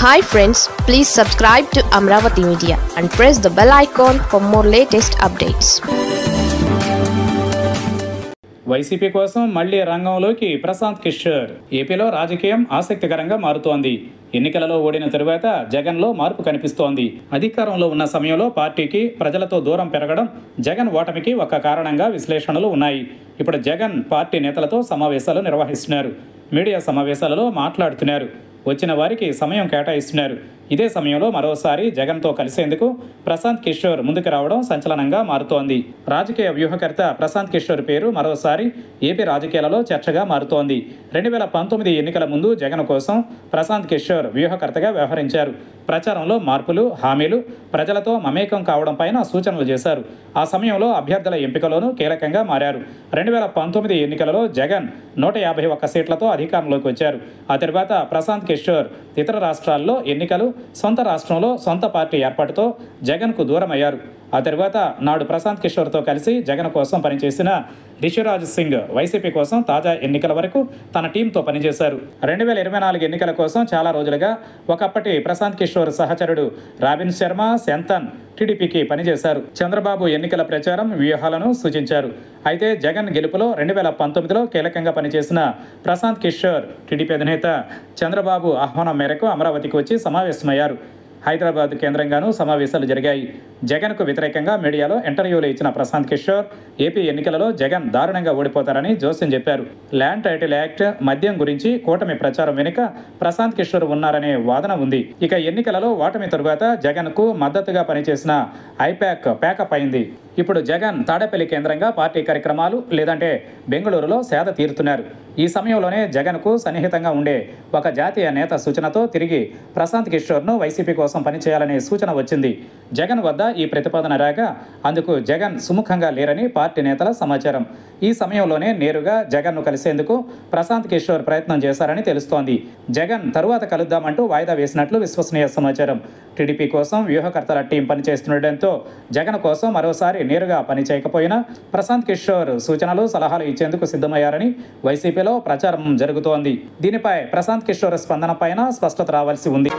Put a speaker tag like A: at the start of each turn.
A: Hi friends please subscribe to Amaravati media and press the bell icon for more latest updates
B: YCP కోసం మళ్ళీ రంగంలోకి ప్రశాంత్ కిషోర్. ఏపీలో రాజకీయం ఆసక్తికరంగా మారుతోంది. ఎన్నికలలో ఓడిన తరువాత జగన్లో మార్పు కనిపిస్తోంది. అధికారంలో ఉన్న సమయంలో పార్టీకి ప్రజలతో దూరం పెరగడం జగన్ ఓటమికి ఒక కారణంగా విశ్లేషణలు ఉన్నాయి. ఇప్పుడు జగన్ పార్టీ నేతలతో సమావేశాలు నిర్వహిస్తున్నారు. మీడియా సమావేశాలలో మాట్లాడుతున్నారు. వచ్చిన వారికి సమయం కేటాయిస్తున్నారు. ఇదే సమయంలో మరోసారి జగన్తో కలిసేందుకు ప్రశాంత్ కిషోర్ ముందుకు రావడం సంచలనంగా మారుతోంది. రాజకీయ వ్యూహకర్త ప్రశాంత్ కిషోర్ పేరు మరోసారి ఏపీ రాజకీయాలలో చర్చగా మారుతోంది. రెండు వేల పంతొమ్మిది ఎన్నికల ముందు జగన్ కోసం ప్రశాంత్ కిషోర్ వ్యూహకర్తగా వ్యవహరించారు. ప్రచారంలో మార్పులు హామీలు ప్రజలతో మమేకం కావడం పైన సూచనలు చేశారు. ఆ సమయంలో అభ్యర్థుల ఎంపికలోనూ కీలకంగా మారారు. రెండు వేల పంతొమ్మిది ఎన్నికలలో జగన్ నూట యాభై ఒక్క సీట్లతో అధికారంలోకి వచ్చారు. ఆ తర్వాత ప్రశాంత్ కిషోర్ ఇతర రాష్ట్రాల్లో ఎన్నికలు సొంత రాష్ట్రంలో సొంత పార్టీ ఏర్పాటుతో జగన్కు దూరమయ్యారు. ఆ తర్వాత నాడు ప్రశాంత్ కిషోర్తో కలిసి జగన్ కోసం పనిచేసిన రిషిరాజ్ సింగ్ వైసీపీ కోసం తాజా ఎన్నికల వరకు తన టీంతో పనిచేశారు. రెండు వేల ఇరవై నాలుగు ఎన్నికల కోసం చాలా రోజులుగా ఒకప్పటి ప్రశాంత్ కిషోర్ సహచరుడు రాబిన్ శర్మ సెంతన్ టీడీపీకి పనిచేశారు. చంద్రబాబు ఎన్నికల ప్రచారం వ్యూహాలను సూచించారు. అయితే జగన్ గెలుపులో రెండు వేల పంతొమ్మిదిలో కీలకంగా పనిచేసిన ప్రశాంత్ కిషోర్ టీడీపీ అధినేత చంద్రబాబు ఆహ్వానం మేరకు అమరావతికి వచ్చి సమావేశమయ్యారు. హైదరాబాద్ కేంద్రంగానూ సమావేశాలు జరిగాయి. జగన్కు వ్యతిరేకంగా మీడియాలో ఇంటర్వ్యూలు ఇచ్చిన ప్రశాంత్ కిషోర్ ఏపీ ఎన్నికలలో జగన్ దారుణంగా ఓడిపోతారని జోస్యం చెప్పారు. ల్యాండ్ టైటిల్ యాక్ట్ మద్యం గురించి కూటమి ప్రచారం వెనుక ప్రశాంత్ కిషోర్ ఉన్నారనే వాదన ఉంది. ఇక ఎన్నికలలో ఓటమి తరువాత జగన్కు మద్దతుగా పనిచేసిన ఐపాక్ ప్యాకప్ అయింది. ఇప్పుడు జగన్ తాడేపల్లి కేంద్రంగా పార్టీ కార్యక్రమాలు లేదంటే బెంగళూరులో సేద తీరుతున్నారు. ఈ సమయంలోనే జగన్కు సన్నిహితంగా ఉండే ఒక జాతీయ నేత సూచనతో తిరిగి ప్రశాంత్ కిషోర్ను వైసీపీ కోసం పనిచేయాలనే సూచన వచ్చింది. జగన్ వద్ద ఈ ప్రతిపాదన రాగా అందుకు జగన్ సుముఖంగా లేరని పార్టీ నేతల సమాచారం. ఈ సమయంలోనే నేరుగా జగన్ను కలిసేందుకు ప్రశాంత్ కిషోర్ ప్రయత్నం చేశారని తెలుస్తోంది. జగన్ తరువాత కలుద్దామంటూ వాయిదా వేసినట్లు విశ్వసనీయ సమాచారం. టీడీపీ కోసం వ్యూహకర్తల టీం పనిచేస్తుండటంతో జగన్ కోసం మరోసారి నేరుగా పనిచేయకపోయినా ప్రశాంత్ కిషోర్ సూచనలు సలహాలు ఇచ్చేందుకు సిద్ధమయ్యారని వైసీపీలో ప్రచారం జరుగుతోంది. దీనిపై ప్రశాంత్ కిషోర్ స్పందన పైన స్పష్టత రావాల్సి ఉంది.